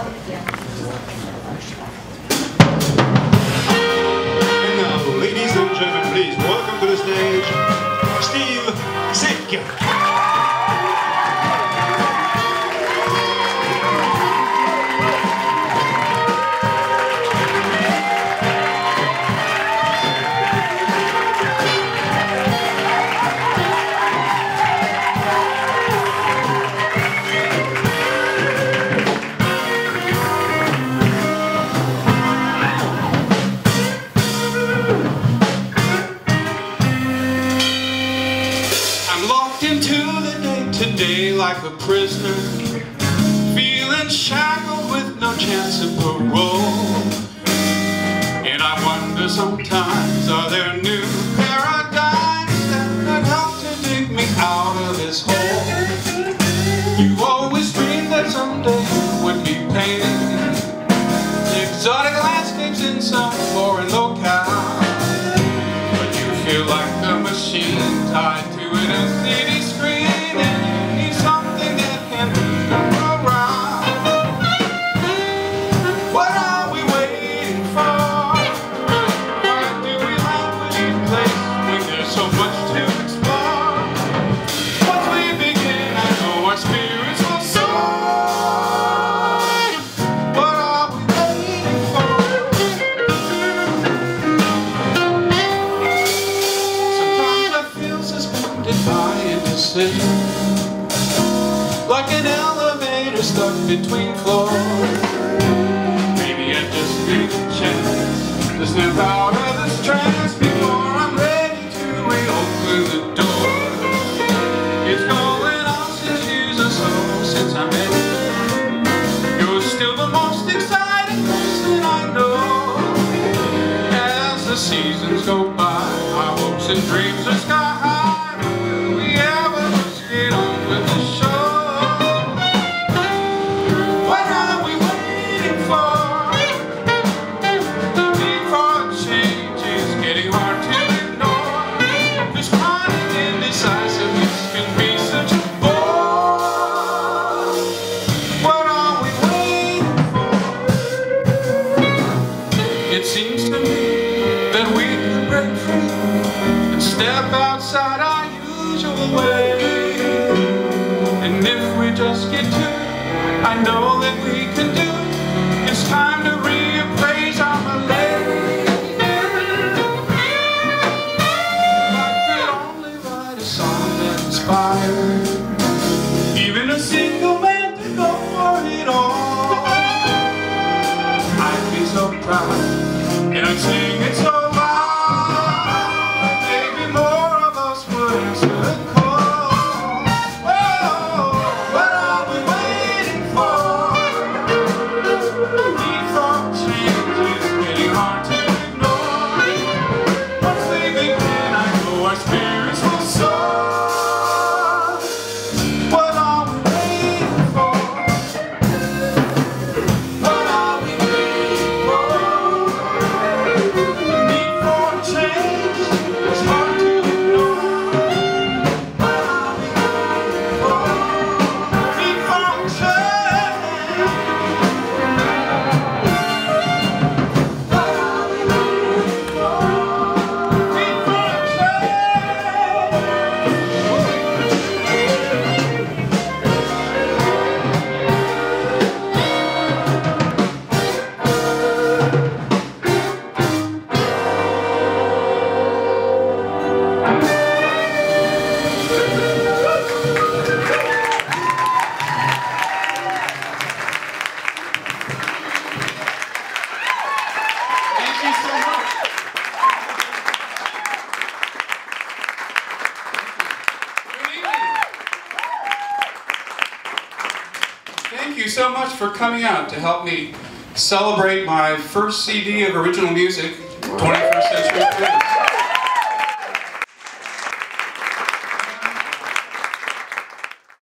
And now, ladies and gentlemen, please welcome to the stage Steve Sieck. Like a prisoner, feeling shackled with no chance of parole. And I wonder sometimes, are there new paradigms that could help to dig me out of this hole? You always dreamed that someday you would be painting exotic landscapes in some indecision Like an elevator stuck between floors. Maybe I just need a chance To snap out of this trance Before I'm ready to reopen the door. It's going on since years or so since I met you You're still the most exciting person I know. As the seasons go by, our hopes and dreams step outside our usual way. And if we just get to I know that we can do it. It's time to reappraise our spirits will soar Thank you so much for coming out to help me celebrate my first CD of original music, 21st Century.